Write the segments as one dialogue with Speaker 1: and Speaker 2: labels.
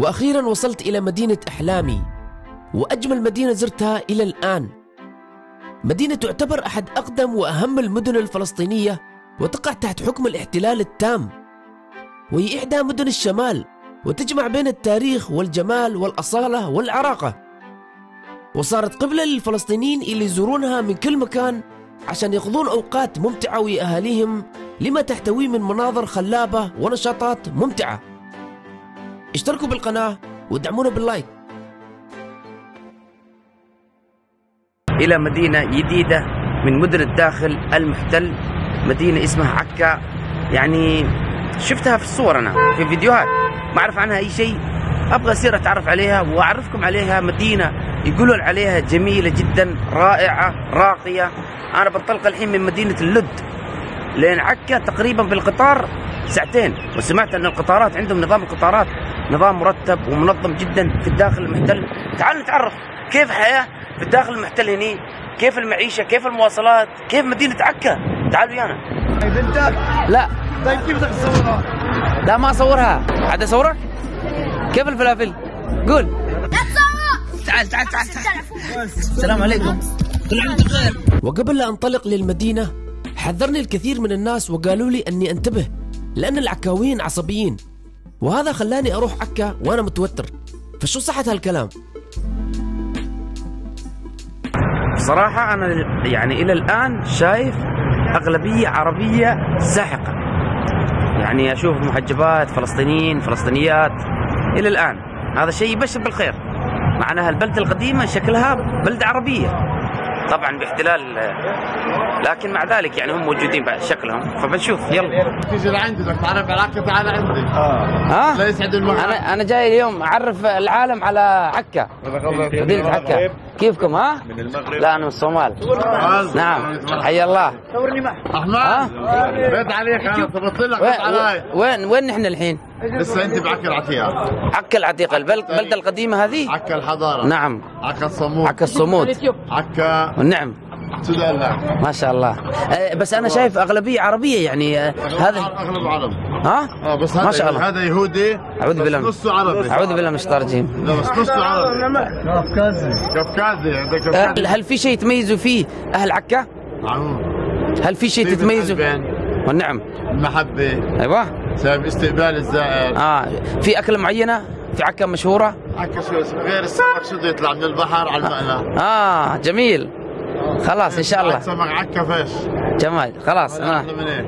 Speaker 1: وأخيرا وصلت إلى مدينة إحلامي وأجمل مدينة زرتها إلى الآن. مدينة تعتبر أحد أقدم وأهم المدن الفلسطينية وتقع تحت حكم الاحتلال التام. وهي إحدى مدن الشمال وتجمع بين التاريخ والجمال والأصالة والعراقة. وصارت قبله للفلسطينيين اللي يزورونها من كل مكان عشان يقضون أوقات ممتعة ويا اهاليهم لما تحتويه من مناظر خلابة ونشاطات ممتعة. اشتركوا بالقناة ودعمونا باللايك.
Speaker 2: إلى مدينة جديدة من مدن الداخل المحتل مدينة اسمها عكا. يعني شفتها في الصور أنا في فيديوهات. ما أعرف عنها أي شيء. أبغى أصير أتعرف عليها وأعرفكم عليها. مدينة يقولون عليها جميلة جدا رائعة راقية. أنا بنطلق الحين من مدينة اللد. لين عكا تقريبا بالقطار ساعتين. وسمعت أن القطارات عندهم نظام القطارات. نظام مرتب ومنظم جدا في الداخل المحتل. تعالوا نتعرف كيف حياة في الداخل المحتل هني كيف المعيشة كيف المواصلات كيف مدينة عكا. تعالوا ويانا. لا.
Speaker 3: طيب كيف بدك تصورها؟
Speaker 2: لا ما اصورها عاد أصورك؟ كيف الفلافل؟ قول. تعال تعال تعال تعال. السلام عليكم. كل عام وأنتم بخير.
Speaker 1: وقبل لا أنطلق للمدينة حذرني الكثير من الناس وقالوا لي أني أنتبه لأن العكاويين عصبيين. وهذا خلاني أروح عكا وأنا متوتر. فشو صحة هالكلام؟
Speaker 2: بصراحة أنا يعني إلى الآن شايف أغلبية عربية ساحقة. يعني أشوف محجبات فلسطينيين فلسطينيات إلى الآن. هذا شيء يبشر بالخير. مع أنها البلدة القديمة شكلها بلدة عربية. طبعا باحتلال لكن مع ذلك يعني هم موجودين بعد شكلهم. فبنشوف يلا.
Speaker 3: تيجي لعندي بدك تعرف علاقة تعال عندي.
Speaker 2: ها؟
Speaker 3: لا يسعد المحل
Speaker 2: أنا أنا جاي اليوم أعرف العالم على عكا. مدينة عكا. كيفكم ها؟ من المغرب. لا أنا من الصومال. نعم. حي الله.
Speaker 3: أحمد. بيت عليك أنا. ضبطت لك
Speaker 2: وين
Speaker 3: علي.
Speaker 2: وين وين نحن الحين؟
Speaker 3: لسه أنت بعكا العتيق.
Speaker 2: عكا العتيقة البلد البلدة القديمة هذه؟
Speaker 3: عكا الحضارة.
Speaker 2: نعم.
Speaker 3: عكا الصمود.
Speaker 2: عكا الصمود.
Speaker 3: عكا
Speaker 2: والنعم
Speaker 3: سودان لا
Speaker 2: ما شاء الله. آه، بس أنا شايف أغلبية عربية يعني آه، هذا
Speaker 3: أغلب عرب.
Speaker 2: ها؟
Speaker 3: آه بس هذا
Speaker 2: ما شاء الله.
Speaker 3: هذا يهودي
Speaker 2: أعوذ
Speaker 3: بس
Speaker 2: بالله من-
Speaker 3: نصه عربي.
Speaker 2: أعوذ بالله من الشيطان الرجيم.
Speaker 3: لا بس نصه عربي. كفكازي كفكازي عندك كفكازي
Speaker 2: هل في شيء تميزوا فيه أهل عكا؟ هل في شيء تتميزوا؟ والنعم.
Speaker 3: المحبة.
Speaker 2: أيوه.
Speaker 3: سبب استقبال الزائر.
Speaker 2: آه. في أكلة معينة؟ في عكا مشهورة؟
Speaker 3: عكا شو اسمه غير السمك شو بده يطلع من البحر على المقلى
Speaker 2: آه جميل. خلاص إن شاء الله.
Speaker 3: سمك
Speaker 2: جمال خلاص
Speaker 3: أنا؟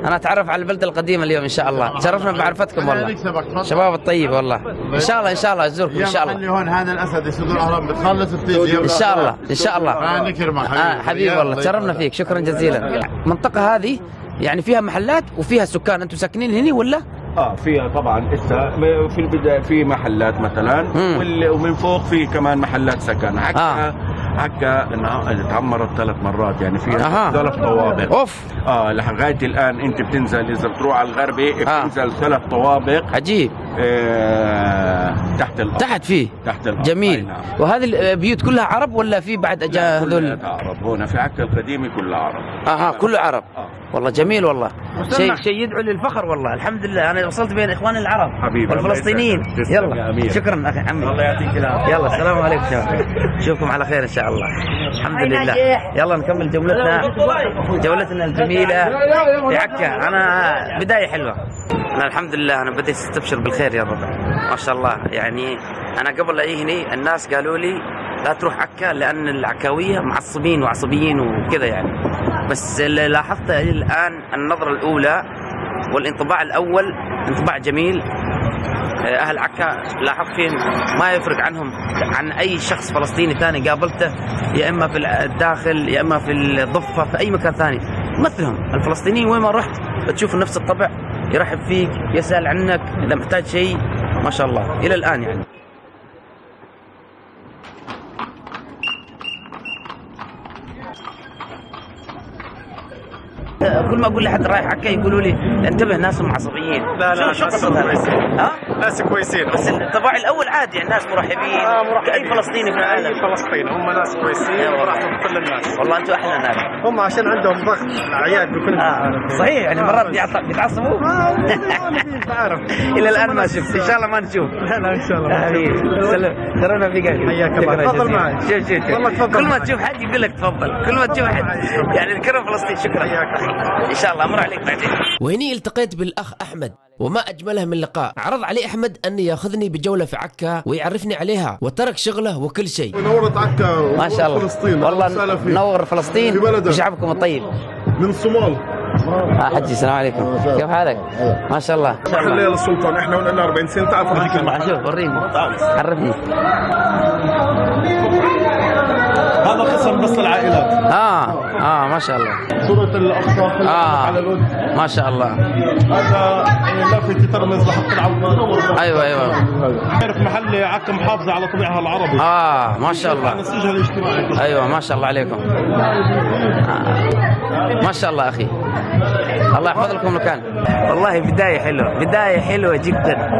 Speaker 2: أنا أتعرف على البلده القديمه اليوم إن شاء الله. تشرفنا بمعرفتكم والله. شباب الطيب والله. إن شاء الله إن شاء الله أزوركم
Speaker 3: إن
Speaker 2: شاء الله.
Speaker 3: هون هذا الأسد يسود الأهرام. بتخلص بتيجي
Speaker 2: إن شاء الله إن شاء الله.
Speaker 3: آه نكرمك حبيبي.
Speaker 2: آه والله. تشرفنا فيك شكرا جزيلا. المنطقة هذه يعني فيها محلات وفيها سكان. أنتم ساكنين هنا ولا؟
Speaker 4: آه فيها طبعا. لسه في البداية في محلات مثلا ومن فوق في كمان محلات سكن. عكا
Speaker 2: آه.
Speaker 4: عكا إنها تعمرت ثلاث مرات. يعني فيها. ثلاث طوابق.
Speaker 2: أوف.
Speaker 4: آه لغاية الآن أنت بتنزل إذا بتروح على الغربي
Speaker 2: آه.
Speaker 4: بتنزل ثلاث طوابق.
Speaker 2: عجيب.
Speaker 4: آه تحت الأرض.
Speaker 2: تحت فيه.
Speaker 4: تحت الأرض.
Speaker 2: جميل.
Speaker 4: نعم.
Speaker 2: وهذه البيوت كلها عرب ولا في بعد أجا هذول
Speaker 4: كلها عرب. هنا في عكا القديمه كلها عرب.
Speaker 2: أها كله عرب.
Speaker 4: آه.
Speaker 2: والله جميل والله. شيء شيء يدعو للفخر والله. الحمد لله أنا وصلت بين إخواني العرب
Speaker 4: حبيبي،
Speaker 2: يلا. شكرا أخي عمي.
Speaker 4: الله يعطيك العافية.
Speaker 2: يلا السلام عليكم شباب. نشوفكم على خير إن شاء الله. الحمد لله يلا نكمل جولتنا. جولتنا الجميلة. في عكا أنا بداية حلوة. أنا الحمد لله أنا بديت أستبشر بالخير يا رب. ما شاء الله. يعني أنا قبل لا أجي هني الناس قالوا لي لا تروح عكا لأن العكاوية معصبين وعصبيين وكذا يعني. بس اللي لاحظته الآن النظرة الأولى والانطباع الأول انطباع جميل. أهل عكا لاحظت فيهم ما يفرق عنهم عن أي شخص فلسطيني ثاني قابلته يا إما في الداخل يا إما في الضفة في أي مكان ثاني. مثلهم الفلسطينيين وين ما رحت بتشوف نفس الطبع يرحب فيك يسأل عنك إذا محتاج شيء ما شاء الله. إلى الآن يعني. كل ما أقول لحد رايح عكا يقولوا لي انتبه ناسهم عصبيين.
Speaker 3: لا، لا،
Speaker 2: شو
Speaker 3: ناس كويسين.
Speaker 2: ها؟
Speaker 3: ناس كويسين.
Speaker 2: بس الطباع الأول عادي يعني الناس مرحبين.
Speaker 3: آه، مرحبين.
Speaker 2: كاي فلسطيني في العالم.
Speaker 3: اي فلسطين هم ناس كويسين. ورحمة كل الناس.
Speaker 2: والله أنتم أحلى ناس.
Speaker 3: هم عشان عندهم ضغط الاعياد بكل
Speaker 2: آه. صحيح يعني مرات بيعط- بيتعصبوا.
Speaker 3: بعرف
Speaker 2: إلى الآن ما شفت. إن شاء الله ما نشوف.
Speaker 3: لا لا إن شاء الله
Speaker 2: حبيبي فيك أخي.
Speaker 3: حياك الله. تفضل. معي.
Speaker 2: شوف شوف
Speaker 3: والله تفضل
Speaker 2: كل ما. تشوف حد يقول لك تفضل. كل ما تشوف حد. يعني الكرم فلسطين. شكرا. إن شاء الله أمر عليك بعدين.
Speaker 1: وهني التقيت بالأخ أحمد وما أجمله من لقاء. عرض علي أحمد أن يأخذني بجولة في عكا ويعرفني عليها وترك شغله وكل شيء.
Speaker 5: نورت عكا
Speaker 2: ما شاء الله.
Speaker 5: فلسطين.
Speaker 2: والله. نور فلسطين
Speaker 5: في بلدك.
Speaker 2: وشعبكم الطيب.
Speaker 5: من الصومال
Speaker 2: حجي السلام عليكم. كيف حالك؟ ما شاء الله.
Speaker 5: خليها للسلطان إحنا لنا 40 سنة. تعال فرجيك
Speaker 2: آه، شوف وريني. عرفني.
Speaker 5: قسم بس للعائلات
Speaker 2: آه آه ما شاء الله.
Speaker 5: صورة الأقصى.
Speaker 2: آه
Speaker 5: على الود.
Speaker 2: ما شاء الله.
Speaker 5: هذا لافت ترمز لحق العوض.
Speaker 2: أيوه أيوه.
Speaker 5: تعرف محل عكا محافظة على طبيعها العربي.
Speaker 2: آه ما شاء الله.
Speaker 5: نسيجها الاجتماعي
Speaker 2: أيوه ما شاء الله عليكم. آه. ما شاء الله أخي. الله يحفظ لكم المكان والله بداية حلوة بداية حلوة جدا.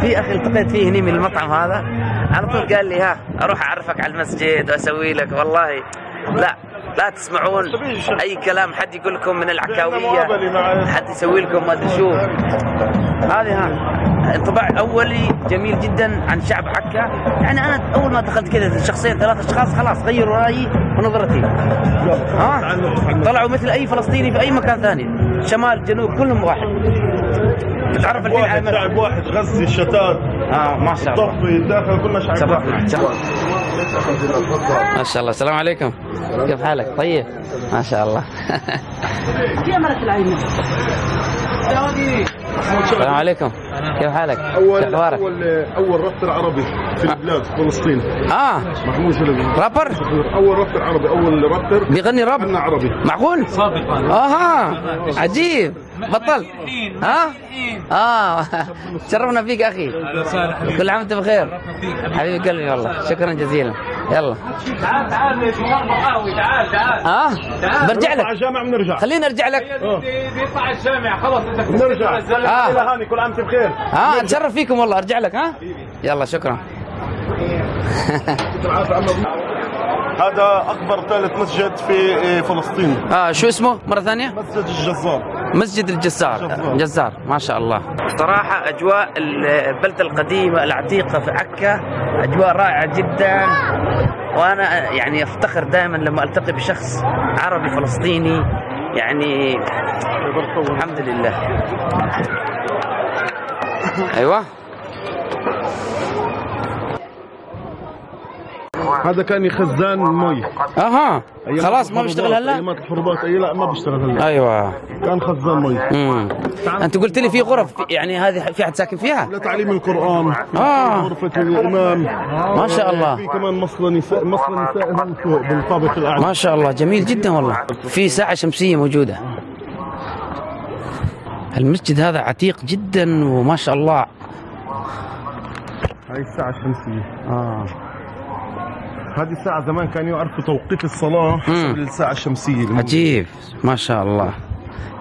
Speaker 2: في أخي التقيت فيه هني من المطعم هذا. على طول قال لي ها أروح أعرفك على المسجد وأسوي لك والله لا لا تسمعون أي كلام حد يقول لكم من العكاوية حد يسوي لكم ما أدري شو. هذه ها انطباع أولي جميل جدا عن شعب عكا. يعني أنا أول ما دخلت كذا شخصين ثلاث أشخاص خلاص غيروا رأيي ونظرتي. ها؟ طلعوا مثل أي فلسطيني في أي مكان ثاني. شمال جنوب كلهم واحد. تتعرف الحين على.
Speaker 5: شعب واحد غزي الشتات.
Speaker 2: آه ما شاء الله.
Speaker 5: ضبي داخل كلنا شعب واحد.
Speaker 2: ما شاء الله. السلام عليكم. كيف حالك؟ طيب. ما شاء الله. السلام عليكم. كيف حالك؟ كيف
Speaker 5: اول
Speaker 2: أخبارك؟
Speaker 5: اول أول رابر عربي في البلاد في فلسطين.
Speaker 2: آه.
Speaker 5: محمود شلبي.
Speaker 2: رابر؟
Speaker 5: أول رابر عربي أول رابر
Speaker 2: بيغني راب؟
Speaker 5: غنى عربي.
Speaker 2: معقول؟ آها. عجيب. بطل. ها؟ آه. تشرفنا فيك أخي. كل عام وأنت بخير. حبيبي قلبي والله. شكرا جزيلا. يلا.
Speaker 6: تعال تعال مشوار مقاوي تعال تعال
Speaker 2: آه برجع
Speaker 5: على
Speaker 2: لك
Speaker 5: الجامع بنرجع.
Speaker 2: خليني ارجع لك.
Speaker 6: بيطلع الجامع خلاص إنت
Speaker 5: بنرجع.
Speaker 2: آه.
Speaker 5: إلى هاني كل عام وأنت بخير.
Speaker 2: آه أتشرف فيكم والله أرجع لك ها؟ يلا شكرا.
Speaker 5: هذا أكبر ثالث مسجد في إيه، فلسطين.
Speaker 2: آه شو اسمه؟ مرة ثانية.
Speaker 5: مسجد الجزار.
Speaker 2: مسجد الجزار.
Speaker 5: جزار.
Speaker 2: ما شاء الله. صراحة أجواء البلدة القديمة العتيقة في عكا أجواء رائعة جدا. وأنا يعني أفتخر دائما لما ألتقي بشخص عربي فلسطيني. يعني الحمد لله. أيوة.
Speaker 5: هذا كان خزان مي أيامات
Speaker 2: خلاص ما بيشتغل هلا؟
Speaker 5: أيامات الحروبات. أي لا ما بيشتغل هلا.
Speaker 2: أيوة.
Speaker 5: كان خزان مي
Speaker 2: امم أنت قلت لي في غرف يعني هذه في أحد ساكن فيها؟
Speaker 5: لتعليم القرآن.
Speaker 2: آه.
Speaker 5: غرفة الإمام.
Speaker 2: ما شاء الله.
Speaker 5: في كمان مصلى نساء مصلى نساء بالطابق الأعلى.
Speaker 2: ما شاء الله. جميل جدا والله. في ساعة شمسية موجودة. المسجد هذا عتيق جدا وما شاء الله.
Speaker 5: هاي الساعة الشمسيه
Speaker 2: آه.
Speaker 5: هذه الساعة زمان كانوا يعرفوا توقيت الصلاة. حسب الساعة الشمسية
Speaker 2: عجيب. ما شاء الله.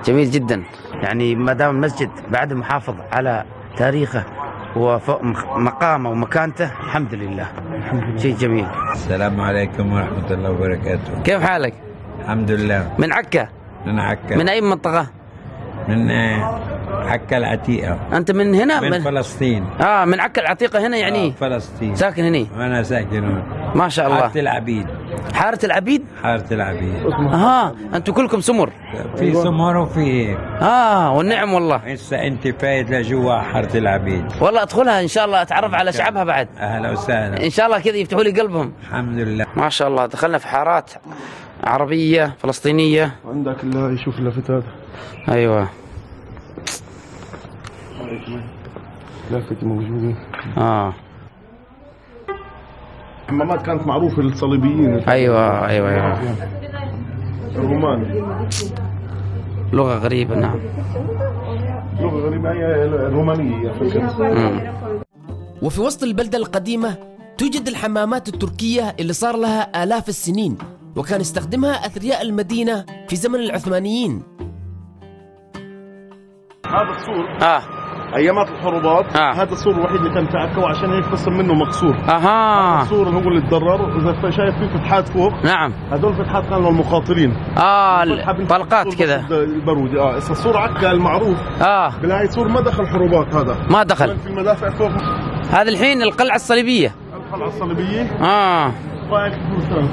Speaker 2: جميل جدا. يعني ما دام المسجد بعد محافظ على تاريخه ومقامه ومكانته الحمد لله. شيء جميل.
Speaker 7: السلام عليكم ورحمة الله وبركاته.
Speaker 2: كيف حالك؟
Speaker 7: الحمد لله.
Speaker 2: من عكا؟
Speaker 7: من عكا.
Speaker 2: من أي منطقة؟
Speaker 7: من آه، عكا العتيقة.
Speaker 2: أنت من هنا؟
Speaker 7: من فلسطين.
Speaker 2: آه من عكا العتيقة هنا يعني؟
Speaker 7: آه، فلسطين.
Speaker 2: ساكن هني.
Speaker 7: وأنا ساكن هون.
Speaker 2: ما شاء الله.
Speaker 7: حارة العبيد.
Speaker 2: حارة العبيد؟
Speaker 7: حارة العبيد.
Speaker 2: ها أنتم كلكم سمر.
Speaker 7: في سمر وفي
Speaker 2: آه والنعم والله.
Speaker 7: هسه أنت فايت لجوا حارة العبيد.
Speaker 2: والله أدخلها إن شاء الله أتعرف على شعبها بعد.
Speaker 7: أهلا وسهلا.
Speaker 2: إن شاء الله كذا يفتحوا لي قلبهم.
Speaker 7: الحمد لله.
Speaker 2: ما شاء الله دخلنا في حارات عربية فلسطينية.
Speaker 5: عندك اللي يشوف اللافت هذا
Speaker 2: أيوه.
Speaker 5: لافت موجودة.
Speaker 2: آه.
Speaker 5: حمامات كانت معروفه للصليبيين
Speaker 2: أيوه أيوه أيوه.
Speaker 5: الرومان.
Speaker 2: لغة غريبة نعم.
Speaker 5: لغة غريبة هي رومانيه فكره
Speaker 2: مم.
Speaker 1: وفي وسط البلدة القديمة توجد الحمامات التركية اللي صار لها آلاف السنين وكان يستخدمها أثرياء المدينة في زمن العثمانيين.
Speaker 5: هذا السور
Speaker 2: آه.
Speaker 5: ايامات الحروبات
Speaker 2: آه.
Speaker 5: هذا السور الوحيد اللي كان تعكى وعشان هيك قسم منه مكسور
Speaker 2: أها.
Speaker 5: السور هو اللي تضرر. إذا شايف فيه فتحات فوق
Speaker 2: نعم.
Speaker 5: هذول فتحات كانوا للمخاطرين آه
Speaker 2: طلقات كذا.
Speaker 5: البارودي آه اسا السور عكا المعروف.
Speaker 2: آه.
Speaker 5: بلاقي سور ما دخل حروبات هذا.
Speaker 2: ما دخل.
Speaker 5: في المدافع فوق.
Speaker 2: هذا الحين
Speaker 5: القلعة الصليبية.
Speaker 2: القلعة
Speaker 5: الصليبية. آه.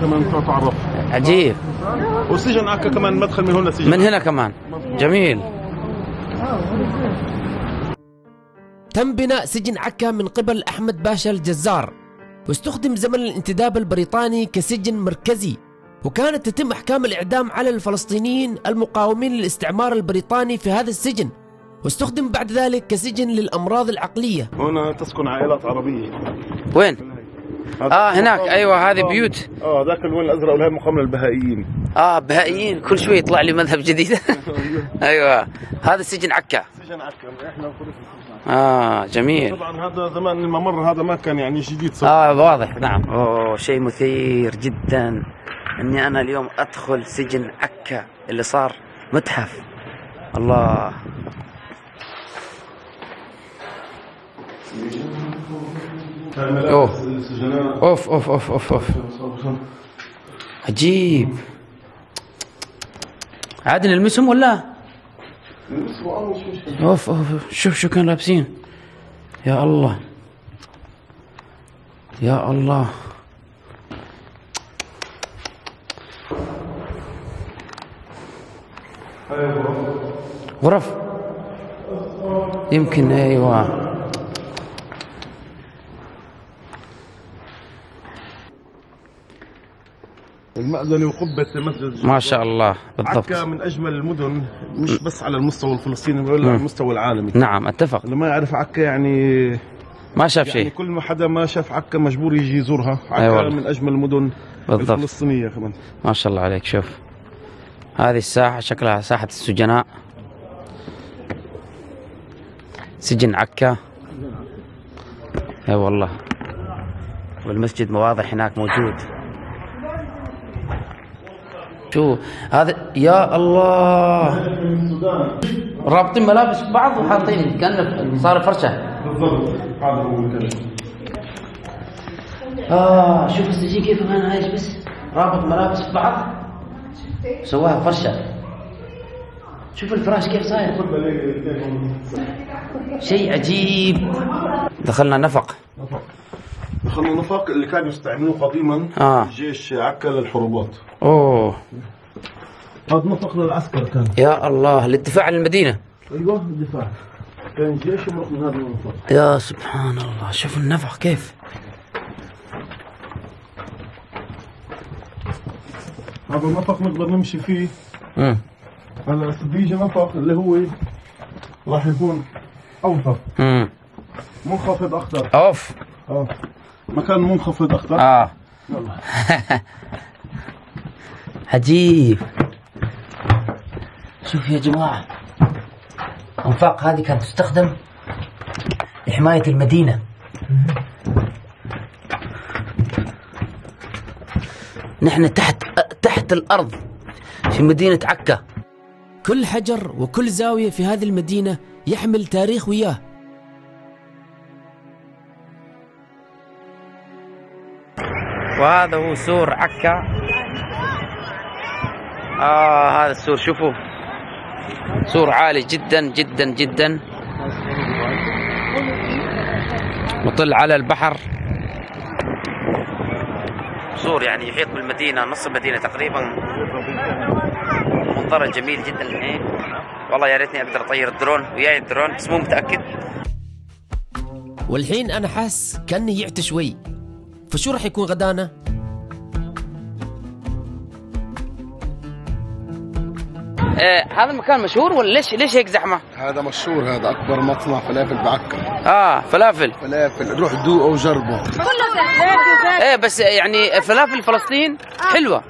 Speaker 5: كمان تعرف.
Speaker 2: عجيب.
Speaker 5: والسجن عكا كمان مدخل من هنا سجن.
Speaker 2: من هنا كمان. جميل.
Speaker 1: تم بناء سجن عكا من قبل أحمد باشا الجزار واستخدم زمن الانتداب البريطاني كسجن مركزي وكانت تتم أحكام الإعدام على الفلسطينيين المقاومين للاستعمار البريطاني في هذا السجن واستخدم بعد ذلك كسجن للأمراض العقلية.
Speaker 5: هنا تسكن عائلات عربية.
Speaker 2: وين؟ آه هناك. أيوه هذه بيوت.
Speaker 5: آه ذاك اللون الازرق وهي مقام للبهائيين
Speaker 2: آه بهائيين. كل شوي يطلع لي مذهب جديد. أيوه. هذا سجن عكا.
Speaker 5: سجن عكا. إحنا نقول
Speaker 2: آه جميل.
Speaker 5: طبعا هذا زمان الممر هذا ما كان يعني جديد صار
Speaker 2: آه واضح. نعم. أوه شيء مثير جدا. إني أنا اليوم أدخل سجن عكا. اللي صار متحف. الله. أوف أوف أوف أوف أوف. عجيب. عاد نلمسهم ولا؟ أوف أوف شوف شو كانوا لابسين. يا الله. يا الله. غرف. يمكن أيوه.
Speaker 5: المأذنة وقبة مسجد
Speaker 2: ما شاء الله بالضبط.
Speaker 5: عكا من أجمل المدن مش بس على المستوى الفلسطيني ولا على المستوى العالمي.
Speaker 2: نعم أتفق.
Speaker 5: اللي ما يعرف عكا يعني
Speaker 2: ما شاف
Speaker 5: يعني
Speaker 2: شيء
Speaker 5: كل ما حدا ما شاف عكا مجبور يجي يزورها. عكا
Speaker 2: أي والله.
Speaker 5: من أجمل المدن
Speaker 2: بالضبط.
Speaker 5: الفلسطينية كمان.
Speaker 2: ما شاء الله عليك شوف. هذه الساحة شكلها ساحة السجناء. سجن عكا. أي والله. والمسجد مواضح هناك موجود. شو؟ هذا يا الله. رابطين ملابس ببعض وحاطين كانه صار فرشة.
Speaker 5: بالضبط هذا هو
Speaker 2: آه شوف السجين كيف كان عايش بس رابط ملابس ببعض سواها فرشة. شوف الفراش كيف صاير. شيء عجيب. دخلنا نفق.
Speaker 5: دخلنا نفق اللي كانوا يستعملوه قديما.
Speaker 2: آه.
Speaker 5: جيش عكا للحروبات
Speaker 2: أوه.
Speaker 5: هذا نفق للعسكر كان.
Speaker 2: يا الله للدفاع عن المدينة.
Speaker 5: أيوه الدفاع. كان جيش يمرق من هذا النفق
Speaker 2: يا سبحان الله شوف النفق كيف.
Speaker 5: هذا النفق نقدر نمشي فيه.
Speaker 2: امم
Speaker 5: هلا بس بده يجي نفق اللي هو راح يكون اوثق
Speaker 2: امم
Speaker 5: منخفض أكثر.
Speaker 2: أوف.
Speaker 5: آه مكان منخفض أكثر
Speaker 2: آه. عجيب. شوف يا جماعة أنفاق هذه كانت تستخدم لحماية المدينة. نحن تحت تحت الأرض في مدينة عكا.
Speaker 1: كل حجر وكل زاوية في هذه المدينة يحمل تاريخ وياه.
Speaker 2: وهذا هو سور عكا. آه هذا السور شوفوا. سور عالي جدا جدا جدا. مطل على البحر. سور يعني يحيط بالمدينة نص المدينة تقريبا. منظره جميل جدا الحين والله يا ريتني أقدر أطير الدرون وياي الدرون بس مو متأكد.
Speaker 1: والحين أنا حاس كأني يعت شوي. فشو راح يكون غدانا؟
Speaker 2: آه هذا المكان مشهور ولا ليش ليش هيك زحمة؟
Speaker 8: هذا مشهور هذا أكبر مصنع فلافل بعكا.
Speaker 2: آه فلافل.
Speaker 8: فلافل. روح دوقه وجربه
Speaker 2: إيه بس يعني فلافل فلسطين حلوة.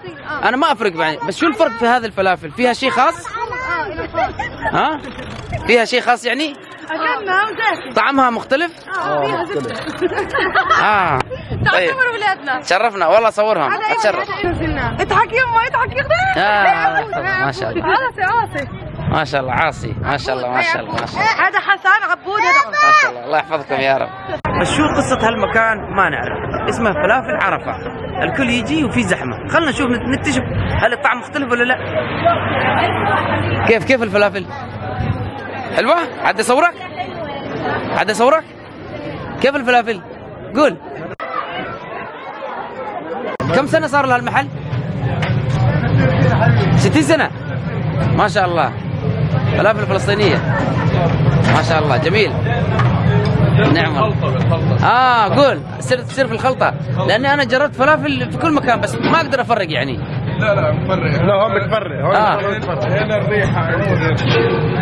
Speaker 2: أنا ما أفرق يعني بس شو الفرق في هذه الفلافل؟ فيها شيء خاص؟ ها فيها شيء خاص يعني؟
Speaker 9: اكلنا وزاكي
Speaker 2: طعمها مختلف؟
Speaker 9: آه فيها زبدة.
Speaker 2: آه. طيب
Speaker 9: تعتبر ولادنا.
Speaker 2: تشرفنا والله صورهم أتشرف.
Speaker 9: اضحك يما اضحك يا
Speaker 2: آه ما شاء الله.
Speaker 9: عاطي عاطي
Speaker 2: ما شاء الله عاصي. ما شاء الله ما شاء الله ما شاء الله.
Speaker 9: هذا حسن عبود هذا
Speaker 2: ما شاء الله الله يحفظكم يا رب. بس شو قصة هالمكان ما نعرف. اسمه فلافل عرفة. الكل يجي وفي زحمة. خلنا نشوف نكتشف هل الطعم مختلف ولا لا. كيف كيف الفلافل؟ حلوة؟ حد يصورك؟ حد يصورك؟ كيف الفلافل؟ قول. كم سنة صار لها المحل؟ 60 سنة. ما شاء الله. فلافل فلسطينية. ما شاء الله. جميل. نعم. آه قول. سر سر في الخلطة. لأني أنا جربت فلافل في كل مكان بس ما أقدر أفرق يعني.
Speaker 5: لا لا مفرق لا هون بتفرق هون
Speaker 2: آه.
Speaker 5: هنا الريحة غير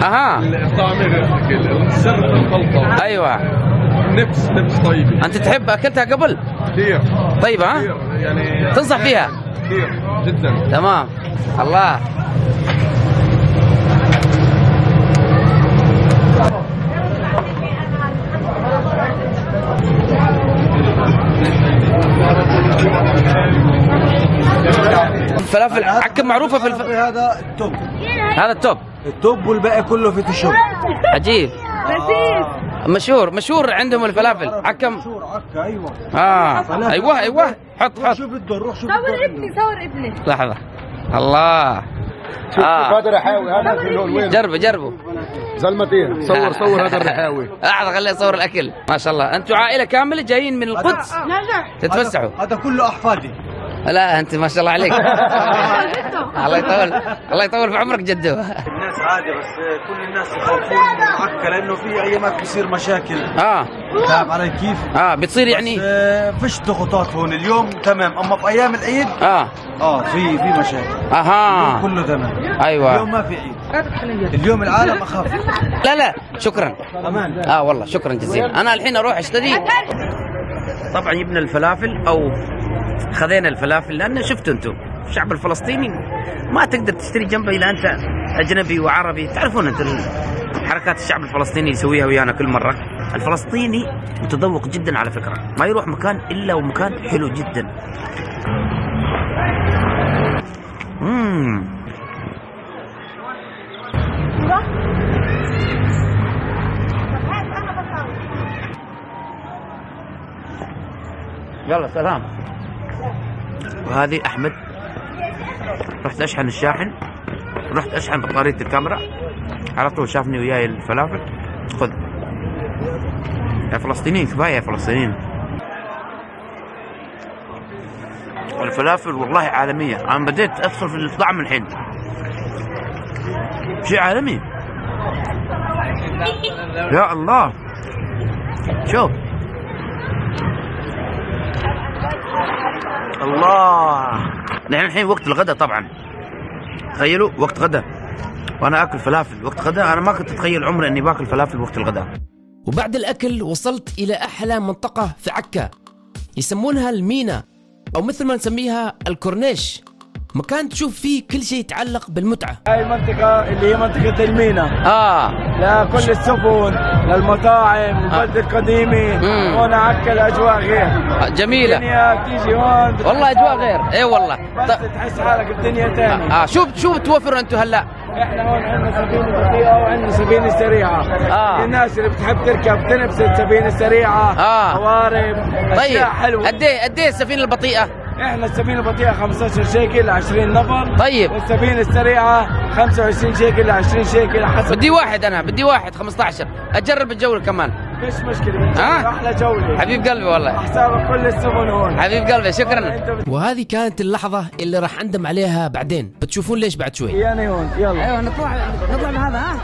Speaker 2: أها.
Speaker 5: الطعم غير في الخلطه
Speaker 2: أيوه.
Speaker 5: نفس نفس طيبه
Speaker 2: أنت تحب أكلتها قبل؟
Speaker 5: كثير.
Speaker 2: طيب ها؟
Speaker 5: يعني
Speaker 2: تنصح فيها؟
Speaker 5: كثير جدا.
Speaker 2: تمام. الله. الفلافل عكا معروفة في الف...
Speaker 10: هذا ال top.
Speaker 2: هذا ال
Speaker 10: top. ال top والباقي كله في تشوب
Speaker 2: عجيب. مشهور مشهور عندهم الفلافل. عكم
Speaker 10: عكا أيوه.
Speaker 2: آه. أيوه أيوه. حط حط.
Speaker 10: شو بده روح شو
Speaker 9: صور ابني صور ابني.
Speaker 2: لحظة. الله. آه.
Speaker 8: هذا رحاوي هذا في اللون وين
Speaker 2: جربوا جربوا
Speaker 8: زلمتين. صور صور هذا الرحاوي
Speaker 2: لحظة خليني اصور الأكل. ما شاء الله. أنتم عائلة كاملة جايين من القدس؟
Speaker 9: نجح
Speaker 2: تتفسحوا.
Speaker 10: هذا كله أحفادي.
Speaker 2: لا أنت ما شاء الله عليك. الله يطول الله يطول في عمرك جدو.
Speaker 10: الناس عادي بس كل الناس يخافون من عكا لأنه في ايامات بصير مشاكل.
Speaker 2: آه.
Speaker 10: فاهم علي كيف؟
Speaker 2: آه بتصير
Speaker 10: بس
Speaker 2: يعني؟
Speaker 10: آه، فيش ضغوطات هون اليوم تمام. أما في أيام العيد
Speaker 2: آه.
Speaker 10: آه في في مشاكل.
Speaker 2: أها.
Speaker 10: كله تمام.
Speaker 2: أيوه.
Speaker 10: اليوم ما في عيد. اليوم العالم اخف
Speaker 2: لا لا شكرا.
Speaker 10: أمان.
Speaker 2: آه والله شكرا جزيلا. أنا الحين أروح أشتري. طبعا جبنا الفلافل أو خذينا الفلافل لأن شفتوا أنتم الشعب الفلسطيني ما تقدر تشتري جنبه اذا أنت أجنبي وعربي. تعرفون انت حركات الشعب الفلسطيني يسويها ويانا كل مرة؟ الفلسطيني متذوق جدا على فكرة ما يروح مكان إلا ومكان حلو جدا. يلا سلام. وهذه أحمد. رحت أشحن الشاحن. رحت أشحن بطارية الكاميرا. على طول شافني وياي الفلافل. خذ. يا فلسطينيين كفاية يا فلسطينيين. الفلافل والله عالمية. أنا بديت أدخل في الطعم الحين. شيء عالمي. يا الله. شوف. الله. نحن الحين وقت الغداء طبعا. تخيلوا وقت غداء. وأنا آكل فلافل وقت غداء. أنا ما كنت أتخيل عمري إني باكل فلافل وقت الغداء.
Speaker 1: وبعد الأكل وصلت إلى أحلى منطقة في عكا. يسمونها المينا أو مثل ما نسميها الكورنيش. مكان تشوف فيه كل شيء يتعلق بالمتعة.
Speaker 10: هاي المنطقة اللي هي منطقة المينا.
Speaker 2: آه.
Speaker 10: لكل السفن للمطاعم البلد القديمة.
Speaker 2: مم.
Speaker 10: هون عكا الأجواء غير.
Speaker 2: جميلة.
Speaker 10: الدنيا بتيجي هون
Speaker 2: والله أجواء غير. اي والله.
Speaker 10: بس
Speaker 2: ط-
Speaker 10: تحس حالك بدنيا تاني.
Speaker 2: آه شو شو بتوفروا أنتم هلا؟
Speaker 10: إحنا هون عندنا سفينة بطيئة وعندنا سفينة سريعة.
Speaker 2: آه.
Speaker 10: الناس اللي بتحب تركب تنبسط السفينة السريعة.
Speaker 2: آه.
Speaker 10: قوارب
Speaker 2: طيب.
Speaker 10: أشياء حلوة.
Speaker 2: قد إيه قد إيه السفينة البطيئة؟
Speaker 10: إحنا السفينة البطيئة 15 شيكل ل 20 نفر
Speaker 2: طيب.
Speaker 10: والسفينة السريعة 25 شيكل ل 20 شيكل حسب
Speaker 2: بدي واحد أنا بدي واحد 15 أجرب الجولة كمان.
Speaker 10: مش مشكلة
Speaker 2: آه.
Speaker 10: أحلى جولة.
Speaker 2: حبيب قلبي والله.
Speaker 10: حساب كل السفن هون.
Speaker 2: حبيب قلبي شكرا.
Speaker 1: وهذه كانت اللحظة اللي راح أندم عليها بعدين. بتشوفون ليش بعد شوي.
Speaker 10: ياني هون يلا.
Speaker 2: أيوه نطلع نطلع بهذا ها؟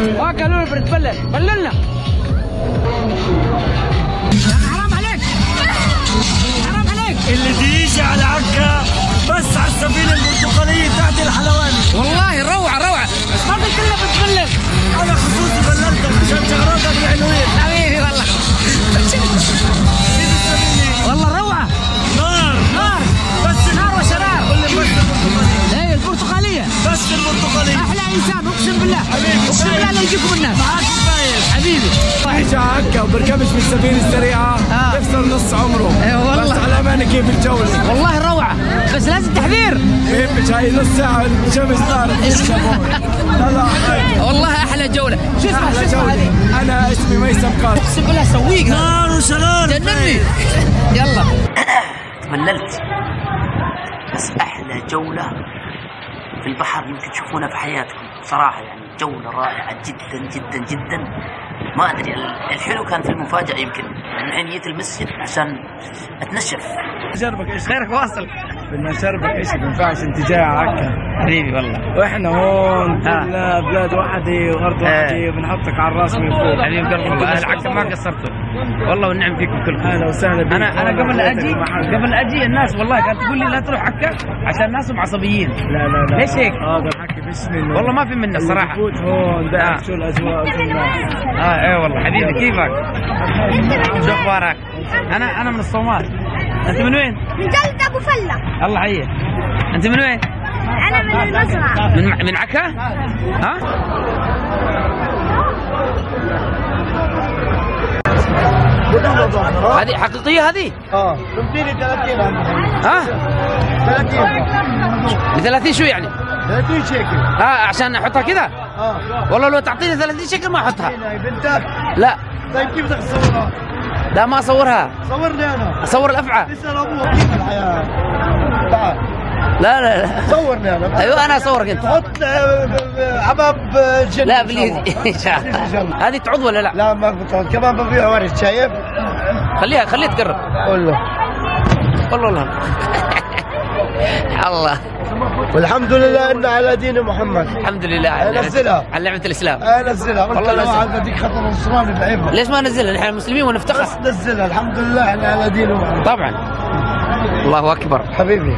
Speaker 2: ما قالوا لي بنتبلل بللنا. حرام عليك. حرام عليك.
Speaker 10: اللي بيجي على عكا بس على السفينة البرتقالية تحت الحلواني
Speaker 2: والله روعة روعة. بس ما لنا بتبلل
Speaker 10: أنا خصوصي بللتك عشان شغلاتك الحلوين
Speaker 2: حبيبي والله.
Speaker 11: إنسان أقسم بالله. أقسم بالله لا يجيكم الناس. حبيبي.
Speaker 12: راح عكا وبركبش بالسفينة السريعة يخسر نص عمره.
Speaker 11: والله.
Speaker 12: بس على أمانة كيف الجوله
Speaker 11: والله روعة. بس لازم تحذير.
Speaker 12: بيهمش هاي نص ساعة الشمس طارت لا
Speaker 11: والله أحلى جولة. شو اسمه شو
Speaker 12: أحلى
Speaker 11: اسمه؟
Speaker 12: أنا اسمي ميسم قاسم.
Speaker 11: أقسم بالله سويق نار وشغال جنني. يلا.
Speaker 2: تمللت بس أحلى جولة البحر يمكن تشوفونها في حياتكم. صراحة يعني جوله رائعه جدا جدا جدا. ما أدري ال- الحلو كان في المفاجأة يمكن. من الحين جيت المسجد؟ عشان أتنشف.
Speaker 12: شربك إيش
Speaker 2: خيرك واصل؟
Speaker 12: بدنا نشربك إيش ما ينفعش أنت جاي على عكا.
Speaker 2: حبيبي والله.
Speaker 12: وإحنا هون. كلنا بلاد واحدة وأرض
Speaker 2: آه.
Speaker 12: واحدة وبنحطك على الرأس من فوق.
Speaker 2: حبيب قلبي عكا ما قصرتوا. والله والنعم فيكم كلكم
Speaker 12: أهلا وسهلا بك
Speaker 2: أنا أنا قبل أجي قبل أجي الناس والله كانت تقول لي لا تروح عكا عشان ناسهم عصبيين
Speaker 12: لا لا لا
Speaker 2: ليش هيك؟
Speaker 12: هذا الحكي فيش منه
Speaker 2: والله ما في منه صراحة
Speaker 12: فوت هون ده
Speaker 2: آه.
Speaker 12: شو الاجواء
Speaker 2: آه إيه والله حبيبي كيفك؟ شو أخبارك؟ أنا أنا من الصومال أنت من وين؟
Speaker 9: من جلد أبو فلة
Speaker 2: الله حيك أنت من وين؟
Speaker 9: أنا من المزرعة
Speaker 2: من من عكا؟ ها؟ هذه حقيقية هذه؟
Speaker 12: آه. تمثيلي 30
Speaker 2: ها؟
Speaker 12: 30
Speaker 2: ب 30 شو يعني؟
Speaker 12: 30 شيكل.
Speaker 2: ها عشان أحطها كذا؟
Speaker 12: آه.
Speaker 2: والله لو تعطيني 30 شكل ما أحطها.
Speaker 12: هاي بنتك.
Speaker 2: لا.
Speaker 12: طيب كيف بدك تصورها؟
Speaker 2: لا ما أصورها.
Speaker 12: صورني أنا.
Speaker 2: أصور الأفعى.
Speaker 12: اسأل أبوك كيف الحياة؟ تعال.
Speaker 2: لا لا لا.
Speaker 12: صورني أنا.
Speaker 2: أيوه أنا أصورك أنت.
Speaker 12: حط حباب آه، الجنة
Speaker 2: لا. بليز. إن شاء الله. هذه تعض ولا لا؟
Speaker 12: لا ما بتقعد كمان ببيع ورد شايف؟
Speaker 2: خليها خليها تقرب.
Speaker 12: قول له.
Speaker 2: والله والله. الله.
Speaker 12: والحمد لله انه على دين محمد.
Speaker 2: الحمد لله. على
Speaker 12: نزلها.
Speaker 2: على نعمة الإسلام.
Speaker 12: أنزلها.
Speaker 2: والله
Speaker 12: له. عاد بديك خطر نصراني بعيبها
Speaker 2: ليش ما نزلها؟ نحن مسلمين
Speaker 12: بس
Speaker 2: ونفتخر
Speaker 12: نزلها. الحمد لله على دين محمد.
Speaker 2: طبعا. الله أكبر.
Speaker 12: حبيبي.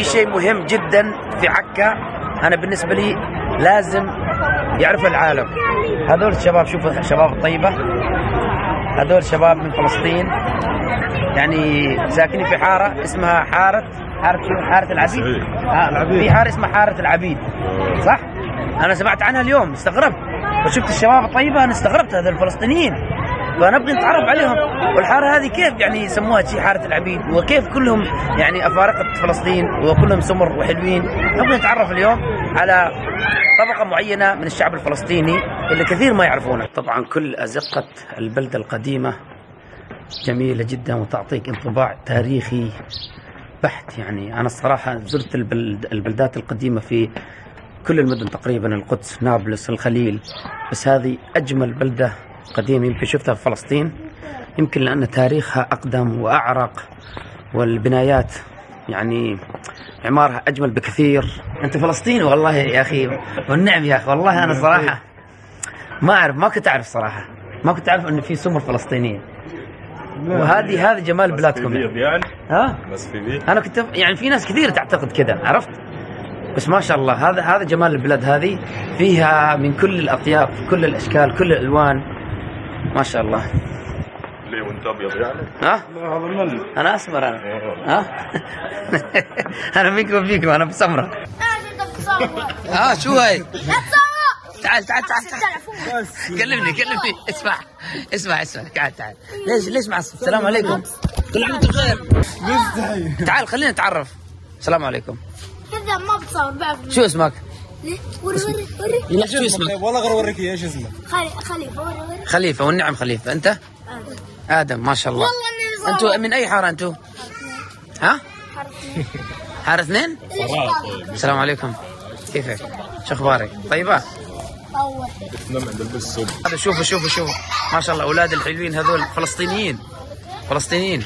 Speaker 2: في شيء مهم جدا في عكا. أنا بالنسبة لي لازم يعرف العالم. هذول الشباب شوفوا الشباب الطيبة. هذول شباب من فلسطين. يعني ساكنين في حارة اسمها حارة حارة شو؟ حارة العبيد. آه في حارة اسمها حارة العبيد. صح؟ أنا سمعت عنها اليوم استغربت. وشفت الشباب الطيبة أنا استغربت. هذول الفلسطينيين. فنبغي نتعرف عليهم. والحارة هذه كيف يعني يسموها شي حارة العبيد؟ وكيف كلهم يعني أفارقة فلسطين وكلهم سمر وحلوين؟ نبغي نتعرف اليوم على طبقة معينة من الشعب الفلسطيني اللي كثير ما يعرفونه. طبعا كل أزقة البلدة القديمة جميلة جدا وتعطيك انطباع تاريخي بحت. يعني أنا الصراحة زرت البلد البلدات القديمة في كل المدن تقريبا القدس نابلس الخليل. بس هذه أجمل بلدة قديمة يمكن شفتها في فلسطين. يمكن لأن تاريخها أقدم وأعرق والبنايات يعني عمارها أجمل بكثير. أنت فلسطيني والله يا أخي والنعم يا أخي والله أنا صراحة ما أعرف ما كنت أعرف صراحة. ما كنت أعرف أن في سمر فلسطينيين وهذه هذه جمال بلادكم.
Speaker 5: يعني؟
Speaker 2: ها؟
Speaker 5: بس في بيت
Speaker 2: أنا كنت يعني في ناس كثير تعتقد كذا عرفت؟ بس ما شاء الله هذا هذا جمال البلاد هذه. فيها من كل الأطياف كل الأشكال كل الألوان. ما شاء الله.
Speaker 5: ليه وانت أبيض يعني؟
Speaker 2: ها؟
Speaker 5: هذا مل
Speaker 2: أنا اسمر أنا. ها؟ أنا فيكم فيكم أنا بسمره ها شو هاي؟
Speaker 9: لا
Speaker 2: تعال تعال تعال, تعال. كلمني كلمني. اسمع اسمع اسمع. تعال تعال. ليش ليش معصب السلام عليكم. كل عام وأنتم بخير. تعال خلينا نتعرف. السلام عليكم.
Speaker 9: كذا ما بتصور بعرف
Speaker 2: شو اسمك؟
Speaker 9: ليه؟ وري وري وري
Speaker 2: لا شو اسمك؟
Speaker 12: والله غير اوريك إيش اسمه
Speaker 9: خلي خليفة وري وري
Speaker 2: خليفة والنعم خليفة أنت؟ آدم ما شاء الله
Speaker 9: والله.
Speaker 2: أنتوا من أي حارة أنتوا؟ ها؟ حارة اثنين؟ السلام عليكم كيفك؟ شو
Speaker 5: البس صب
Speaker 2: هذا شوفوا شوفوا شوفوا ما شاء الله أولاد الحلوين هذول فلسطينيين فلسطينيين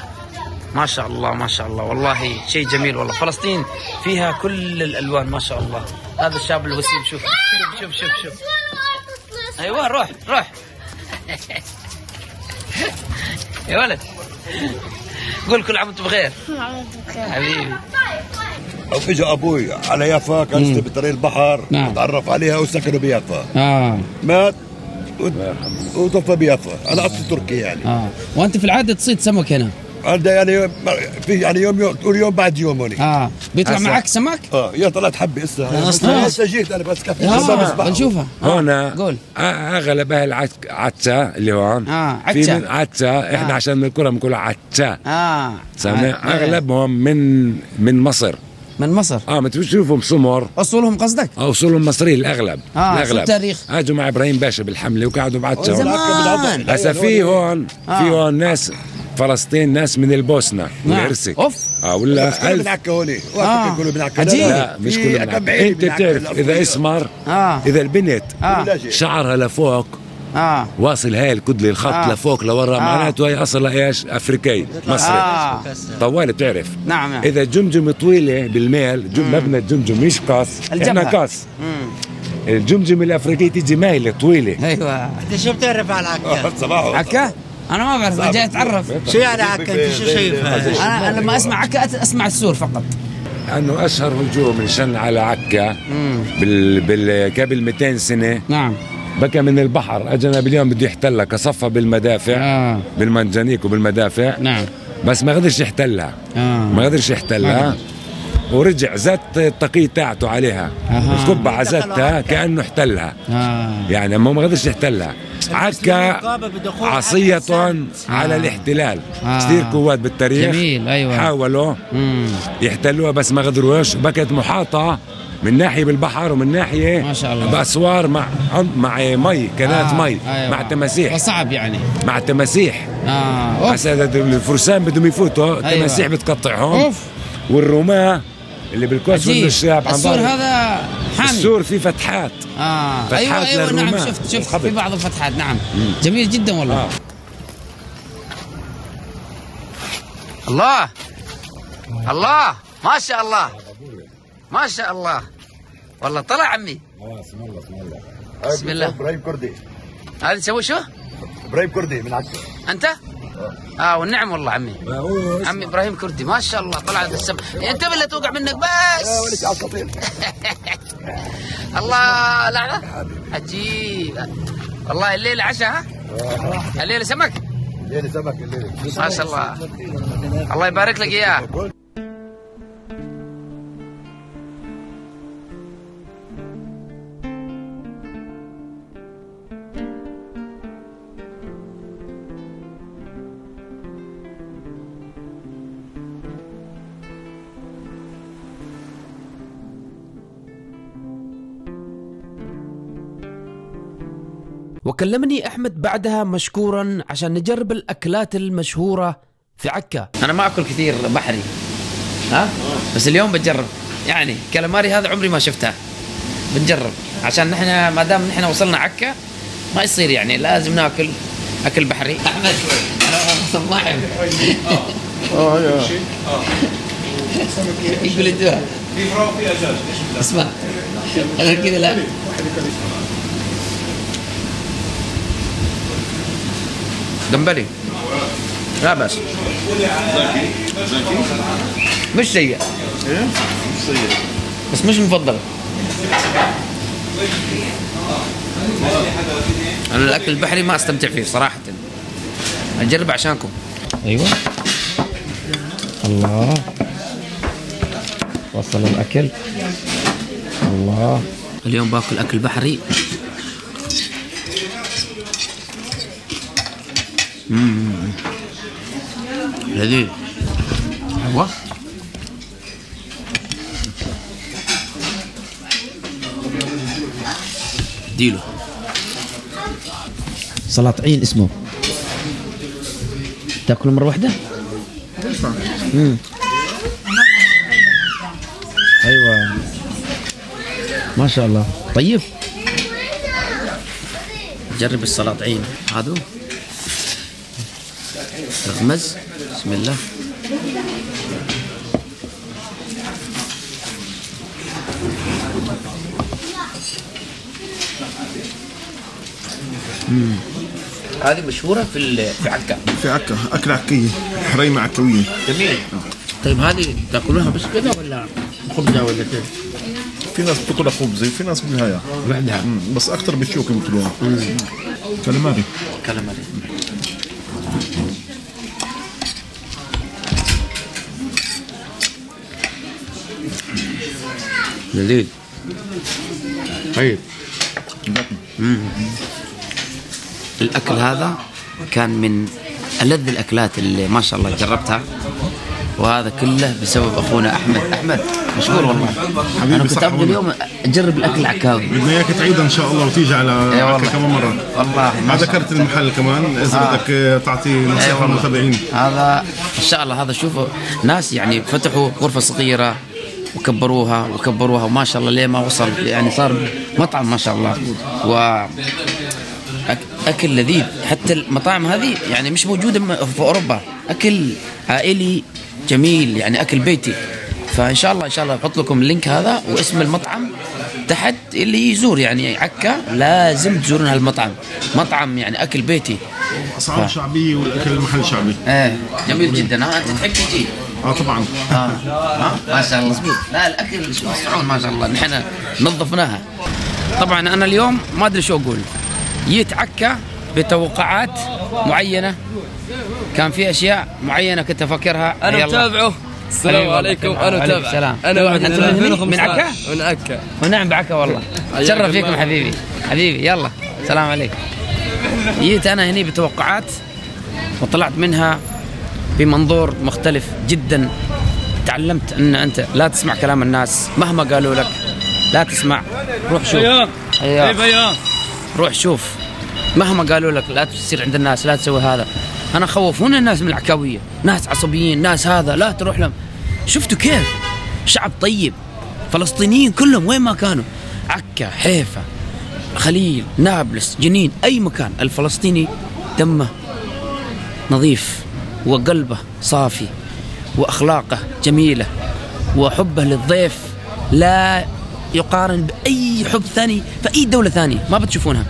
Speaker 2: ما شاء الله ما شاء الله. والله شيء جميل والله. فلسطين فيها كل الألوان ما شاء الله. هذا الشاب الوسيم شوف شوف شوف شوف, شوف. أيوه روح روح. يا ولد. قول كل عام وأنتم بخير. حبيبي.
Speaker 13: اجى أبوي على يافا كان يشتغل بطريق البحر.
Speaker 14: نعم.
Speaker 13: تعرف عليها وسكنوا بيافا.
Speaker 14: آه.
Speaker 13: مات وت- وتوفى بيافا. على اصل تركي يعني.
Speaker 14: آه. وأنت في العادة تصيد سمك هنا.
Speaker 13: هذا يعني في يعني يوم يوم تقول يوم بعد يوم هوني.
Speaker 14: آه. بيطلع. معك سمك؟
Speaker 13: آه يا طلعت حبة هسه
Speaker 14: أصلاً.
Speaker 13: هسه جيت أنا بس كفي
Speaker 14: آه، بنشوفها
Speaker 15: هنا
Speaker 14: قول.
Speaker 15: أغلب أهل عت- عتة اللي هون.
Speaker 14: آه
Speaker 15: في
Speaker 14: عتشة
Speaker 15: من عتة إحنا
Speaker 14: آه.
Speaker 15: عشان من الكرة بنقول عتة
Speaker 14: آه
Speaker 15: سامع
Speaker 14: آه.
Speaker 15: اغلبهم من من مصر.
Speaker 14: من مصر؟
Speaker 15: آه ما تشوفهم سمر.
Speaker 14: أصولهم قصدك؟
Speaker 15: أصولهم مصريين الأغلب.
Speaker 14: آه، شو
Speaker 15: الأغلب.
Speaker 14: التاريخ؟
Speaker 15: اجوا مع إبراهيم باشا بالحملة وقعدوا بعتشة
Speaker 14: زمان.
Speaker 15: هسا في هون
Speaker 14: آه.
Speaker 15: في هون ناس فلسطين ناس من البوسنة
Speaker 14: نعم.
Speaker 15: والهرسك
Speaker 14: أوف
Speaker 15: آه ولا ألف
Speaker 13: هوني
Speaker 14: آه.
Speaker 13: كله
Speaker 14: عجيب.
Speaker 15: لا مش كله.
Speaker 13: عيلة
Speaker 15: أنت
Speaker 13: بنعكا
Speaker 15: تعرف
Speaker 13: بالأرض.
Speaker 15: إذا إسمر
Speaker 14: آه
Speaker 15: إذا البنت
Speaker 14: آه
Speaker 15: شعرها لفوق
Speaker 14: آه
Speaker 15: واصل هاي الكدلة الخط
Speaker 14: آه.
Speaker 15: لفوق لورا
Speaker 14: آه.
Speaker 15: معناته هي أصلها إيش أفريقي مصري
Speaker 14: آه.
Speaker 15: طوالي بتعرف
Speaker 14: نعم نعم
Speaker 15: إذا الجمجمه طويلة بالميل جم مبنى الجمجم مش قاس
Speaker 14: إحنا.
Speaker 15: قاس. الجمجمه الافريقيه تيجي مايلة طويلة
Speaker 14: أيوه
Speaker 16: أنت شو بتعرف على العكا؟
Speaker 13: صباح
Speaker 14: عكا؟ أنا ما بعرف أنا جاي أتعرف.
Speaker 16: شو يعني عكا؟ انت شو شايفها؟
Speaker 14: أنا أنا لما اسمع عكا أسمع السور فقط.
Speaker 15: انه أشهر هجوم انشن على عكا. بال... بال... قبل 200 سنة.
Speaker 14: نعم.
Speaker 15: بكى من البحر. اجى نابليون بده يحتلها كصفها بالمدافع.
Speaker 14: آه.
Speaker 15: بالمنجنيق وبالمدافع.
Speaker 14: نعم.
Speaker 15: بس ما قدرش يحتلها.
Speaker 14: آه.
Speaker 15: ما قدرش يحتلها. ورجع زت الطاقية تاعته عليها.
Speaker 14: أها.
Speaker 15: القبة عزتها كأنه احتلها.
Speaker 14: آه.
Speaker 15: يعني ما ما قدرش يحتلها. عكا عصية على
Speaker 14: آه.
Speaker 15: الاحتلال
Speaker 14: آه.
Speaker 15: كثير قوات بالتاريخ
Speaker 14: جميل أيوه
Speaker 15: حاولوا
Speaker 14: مم.
Speaker 15: يحتلوها بس ما قدروش بكت محاطة من ناحية بالبحر ومن ناحية
Speaker 14: ما شاء الله.
Speaker 15: بأسوار مع مع مي كنات
Speaker 14: آه.
Speaker 15: مي
Speaker 14: أيوة.
Speaker 15: مع تماسيح
Speaker 14: وصعب يعني
Speaker 15: مع تماسيح آه إذا الفرسان بدهم يفوتوا
Speaker 14: أيوة.
Speaker 15: التماسيح بتقطعهم
Speaker 14: أوف
Speaker 15: والرماة اللي بالكوس. والنشاب عن
Speaker 14: السور هذا حامي
Speaker 15: السور فيه فتحات.
Speaker 14: آه.
Speaker 15: فتحات
Speaker 14: أيوه أيوه نعم. شفت شفت. في بعض الفتحات نعم. جميل جدا والله.
Speaker 15: آه.
Speaker 2: الله. الله. ما شاء الله. ما شاء الله. والله طلع عمي. بسم الله
Speaker 13: إبراهيم كردي.
Speaker 2: هذا تسوي شو؟
Speaker 13: إبراهيم كردي من عكا
Speaker 2: أنت؟ آه. والنعم والله عمي. عمي إبراهيم كردي ما شاء الله طلع هذا السم انت اللي توقع منك بس. الله لعنة. عجيب والله الليلة عشاء ها؟ الليلة سمك؟
Speaker 13: الليلة سمك الليلة
Speaker 2: ما شاء الله. الله يبارك لك إياه.
Speaker 1: وكلمني أحمد بعدها مشكورا عشان نجرب الأكلات المشهورة في عكا.
Speaker 2: أنا ما أكل كثير بحري ها؟ بس اليوم بجرب. يعني كالاماري هذا عمري ما شفتها. بنجرب. عشان نحن ما دام نحن وصلنا عكا ما يصير يعني لازم ناكل أكل بحري. أحمد أنا ما احب
Speaker 5: آه يا.
Speaker 2: يقول انت
Speaker 6: في فراغ في دجاج
Speaker 2: اسمع. غير كذا لا. جمبري لا بس مش سيء. بس مش مفضل. أنا الأكل البحري ما أستمتع فيه صراحة. أجرب عشانكم.
Speaker 14: أيوه. الله. وصل الأكل. الله.
Speaker 2: اليوم باكل أكل بحري. لذيذ أيوه ديله
Speaker 14: سلطة عين اسمه. تاكل مرة واحدة؟ امم أيوه. ما شاء الله. طيب.
Speaker 2: جرب السلاطعين هذا رغمز بسم الله. هذه مشهورة في ال- في عكا.
Speaker 5: في عكا أكلة عكية حريمة عكوية.
Speaker 2: جميل. طيب هذه تأكلونها بس كذا ولا خبزة ولا كذا؟
Speaker 5: في ناس بتاكلها خبزة في ناس مم. بس أكثر بالشوكة بياكلوها كلماري
Speaker 2: كلام لذيذ طيب مم. الأكل هذا كان من ألذ الأكلات اللي ما شاء الله جربتها وهذا كله بسبب أخونا أحمد أحمد مشكور والله
Speaker 5: حبيبي
Speaker 2: أنا كنت
Speaker 5: والله.
Speaker 2: اليوم أجرب الأكل العكاوي
Speaker 5: بدنا إياك تعيد إن شاء الله وتيجي على
Speaker 2: إي
Speaker 5: عكا
Speaker 2: والله.
Speaker 5: كمان مرة
Speaker 2: والله ما
Speaker 5: ذكرت المحل كمان إذا
Speaker 2: آه.
Speaker 5: بدك تعطي نصيحة
Speaker 2: والله.
Speaker 5: للمتابعين
Speaker 2: هذا إن شاء الله هذا شوفوا ناس يعني فتحوا غرفة صغيرة وكبروها وكبروها وما شاء الله ليه ما وصل. يعني صار مطعم ما شاء الله. و أكل لذيذ. حتى المطاعم هذه يعني مش موجودة في أوروبا. أكل عائلي جميل يعني أكل بيتي. فإن شاء الله إن شاء الله بحط لكم اللينك هذا واسم المطعم تحت اللي يزور. يعني عكا لازم تزورون هالمطعم. مطعم يعني أكل بيتي.
Speaker 5: أسعار شعبية والأكل المحل شعبي.
Speaker 2: إيه جميل جدا. ها أنت تحب تجي.
Speaker 5: آه طبعا.
Speaker 2: آه. ها ما شاء الله. لا الأكل شو ما شاء الله. نحن نظفناها. طبعا أنا اليوم ما أدري شو أقول. جيت عكا بتوقعات معينة. كان في أشياء معينة كنت
Speaker 11: أفكرها.
Speaker 2: أنا.
Speaker 11: متابعه. السلام
Speaker 2: حبيبي والله.
Speaker 11: عليكم أنا
Speaker 2: وعليكم
Speaker 11: متابع
Speaker 2: السلام.
Speaker 11: أنا واحد من
Speaker 2: من هني؟ من
Speaker 11: 2015
Speaker 2: عكا؟
Speaker 11: من عكا.
Speaker 2: ونعم بعكا والله. تشرف. فيكم حبيبي. حبيبي يلا. سلام عليكم. جيت أنا هني بتوقعات وطلعت منها بمنظور مختلف جدا. تعلمت أن أنت لا تسمع كلام الناس. مهما قالوا لك لا تسمع. روح شوف.
Speaker 11: أيوه.
Speaker 2: أيوه.
Speaker 11: كيف أيوه؟
Speaker 2: روح شوف. مهما قالوا لك لا تصير عند الناس لا تسوي هذا. أنا خوفون الناس من العكاوية. ناس عصبيين ناس هذا. لا تروح لهم. شفتوا كيف؟ شعب طيب. فلسطينيين كلهم وين ما كانوا. عكا حيفا خليل نابلس جنين أي مكان. الفلسطيني دمه نظيف. وقلبه صافي وأخلاقه جميلة وحبه للضيف لا يقارن بأي حب ثاني في أي دولة ثانية ما بتشوفونها.